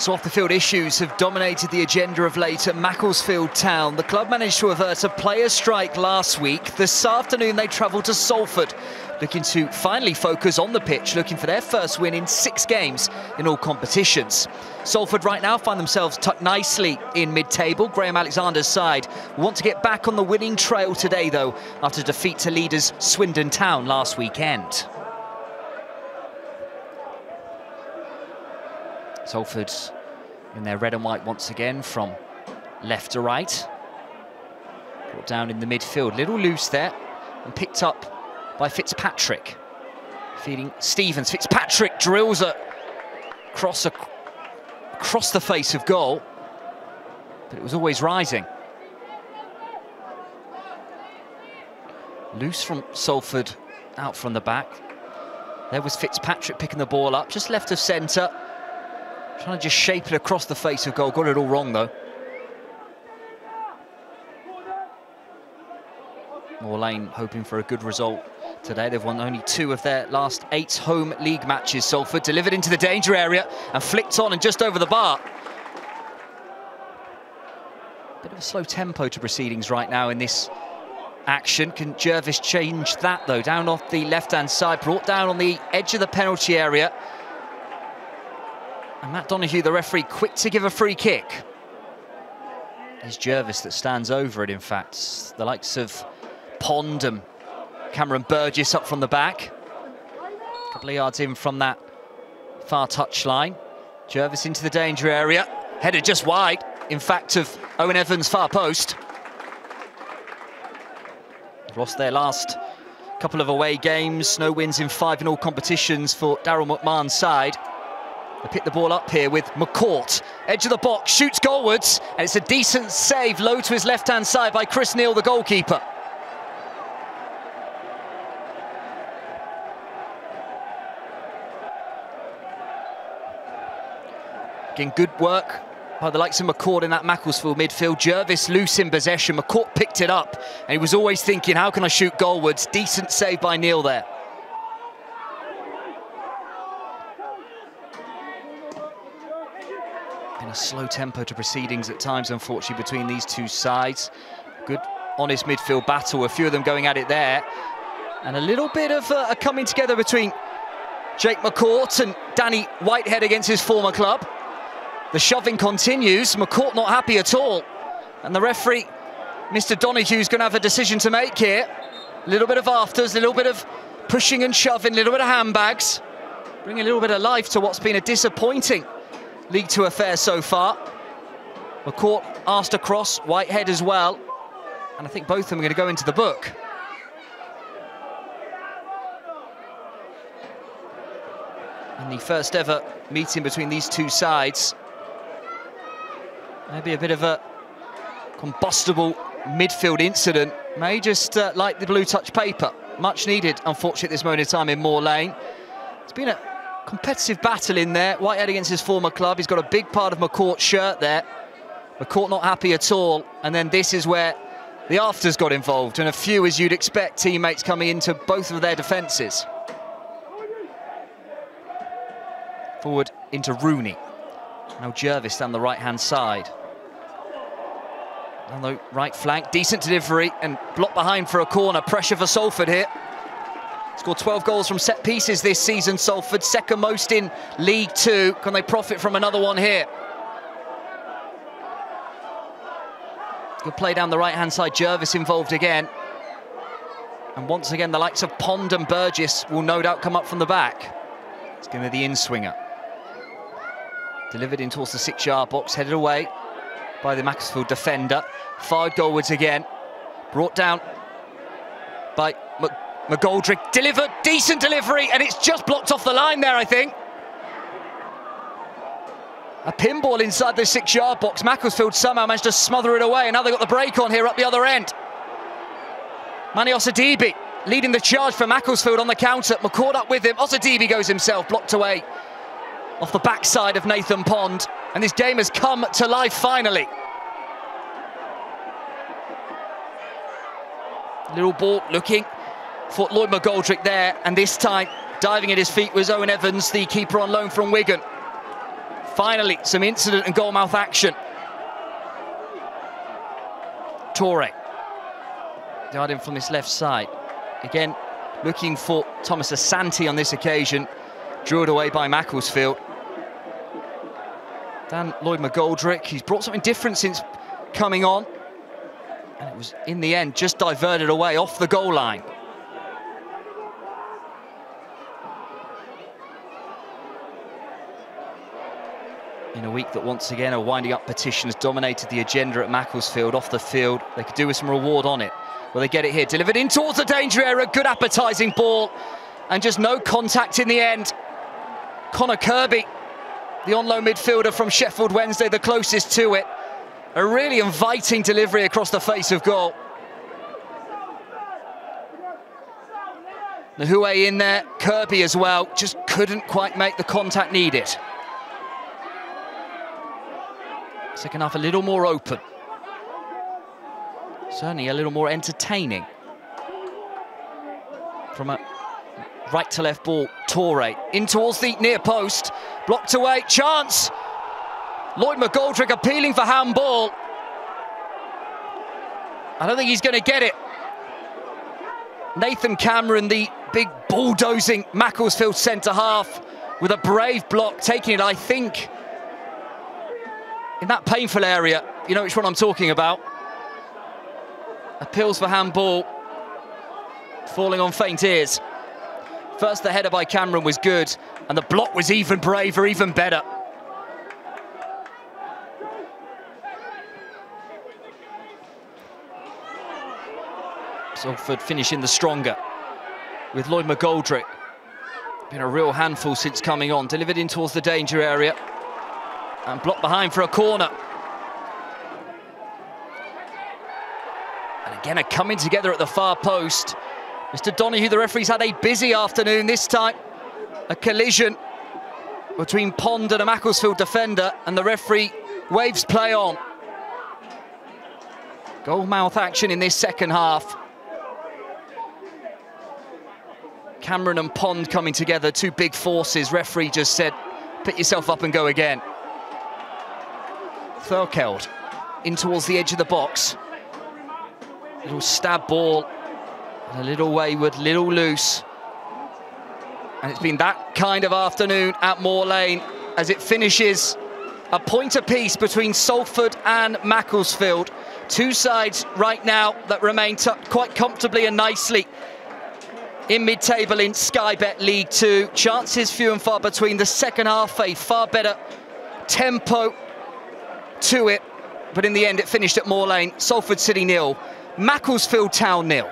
So off-the-field issues have dominated the agenda of late at Macclesfield Town. The club managed to avert a players' strike last week. This afternoon they travel to Salford, looking to finally focus on the pitch, looking for their first win in six games in all competitions. Salford right now find themselves tucked nicely in mid-table. Graham Alexander's side want to get back on the winning trail today, though, after defeat to leaders Swindon Town last weekend. Salford in their red and white once again from left to right. Brought down in the midfield, little loose there, and picked up by Fitzpatrick. Feeding Stevens, Fitzpatrick drills a cross across the face of goal, but it was always rising. Loose from Salford, out from the back. There was Fitzpatrick picking the ball up, just left of centre. Trying to just shape it across the face of goal. Got it all wrong, though. Moor Lane hoping for a good result today. They've won only two of their last eight home league matches. Salford delivered into the danger area and flicked on and just over the bar. Bit of a slow tempo to proceedings right now in this action. Can Jervis change that, though? Down off the left-hand side, brought down on the edge of the penalty area. And Matt Donohue, the referee, quick to give a free kick. It's Jervis that stands over it, in fact. The likes of Pond and Cameron Burgess up from the back. A couple of yards in from that far touch line. Jervis into the danger area. Headed just wide, in fact, of Owen Evans' far post. Lost their last couple of away games. No wins in five in all competitions for Daryl McMahon's side. They pick the ball up here with McCourt. Edge of the box, shoots goalwards, and it's a decent save low to his left-hand side by Chris Neal, the goalkeeper. Again, good work by the likes of McCourt in that Macclesfield midfield. Jervis loose in possession. McCourt picked it up, and he was always thinking, how can I shoot goalwards? Decent save by Neal there. A slow tempo to proceedings at times, unfortunately, between these two sides. Good, honest midfield battle, a few of them going at it there. And a little bit of uh, a coming together between Jake McCourt and Danny Whitehead against his former club. The shoving continues, McCourt not happy at all. And the referee, Mr Donohue's going to have a decision to make here. A little bit of afters, a little bit of pushing and shoving, a little bit of handbags. Bring a little bit of life to what's been a disappointing League Two affair so far. McCourt asked across, Whitehead as well. And I think both of them are going to go into the book. And the first ever meeting between these two sides. Maybe a bit of a combustible midfield incident. May just uh, like the blue touch paper. Much needed, unfortunately, at this moment in time in Moor Lane. It's been a competitive battle in there. Whitehead against his former club. He's got a big part of McCourt's shirt there. McCourt not happy at all. And then this is where the afters got involved. And a few, as you'd expect, teammates coming into both of their defences. Forward into Rooney. Now Jervis down the right-hand side. On the right flank, decent delivery and blocked behind for a corner. Pressure for Salford here. Scored 12 goals from set pieces this season, Salford, second most in League Two. Can they profit from another one here? Good play down the right-hand side, Jervis involved again. And once again, the likes of Pond and Burgess will no doubt come up from the back. It's going to be the in-swinger. Delivered in towards the six-yard box, headed away by the Macclesfield defender. Fired goalwards again. Brought down by McGoldrick delivered, decent delivery, and it's just blocked off the line there, I think. A pinball inside the six-yard box. Macclesfield somehow managed to smother it away, and now they've got the break on here up the other end. Mani Osadebe leading the charge for Macclesfield on the counter. McCourt up with him. Osadebe goes himself, blocked away off the backside of Nathan Pond. And this game has come to life finally. Little ball looking for Lloyd McGoldrick there, and this time diving at his feet was Owen Evans, the keeper on loan from Wigan. finally some incident and goalmouth action. Torre. Guarding from his left side. Again, looking for Thomas Asante on this occasion. Drew it away by Macclesfield. Dan Lloyd McGoldrick, he's brought something different since coming on. And it was, in the end, just diverted away off the goal line. In a week that once again a winding up petition has dominated the agenda at Macclesfield off the field. They could do with some reward on it. Well, they get it here, delivered in towards the danger area, good appetising ball, and just no contact in the end. Connor Kirby, the on-loan midfielder from Sheffield Wednesday, the closest to it. A really inviting delivery across the face of goal. Nahue in there, Kirby as well, just couldn't quite make the contact needed. Second half a little more open. Certainly a little more entertaining. From a right to left ball, Torre in towards the near post. Blocked away, chance. Lloyd McGoldrick appealing for handball. I don't think he's going to get it. Nathan Cameron, the big bulldozing Macclesfield centre half, with a brave block, taking it, I think, in that painful area, you know which one I'm talking about. Appeals for handball, falling on faint ears. First, the header by Cameron was good, and the block was even braver, even better. Salford finishing the stronger with Lloyd McGoldrick. Been a real handful since coming on, delivered in towards the danger area and blocked behind for a corner. And again, a coming together at the far post. Mr. Donohue, the referee's had a busy afternoon this time. A collision between Pond and a Macclesfield defender, and the referee waves play on. Goalmouth action in this second half. Cameron and Pond coming together, two big forces. Referee just said, pick yourself up and go again. Threlkeld in towards the edge of the box. Little stab ball, a little wayward, little loose. And it's been that kind of afternoon at Moor Lane as it finishes a point apiece between Salford and Macclesfield. Two sides right now that remain quite comfortably and nicely in mid-table in Sky Bet League 2. Chances few and far between. The second half, a far better tempo to it, but in the end it finished at Moor Lane. Salford City nil, Macclesfield Town nil.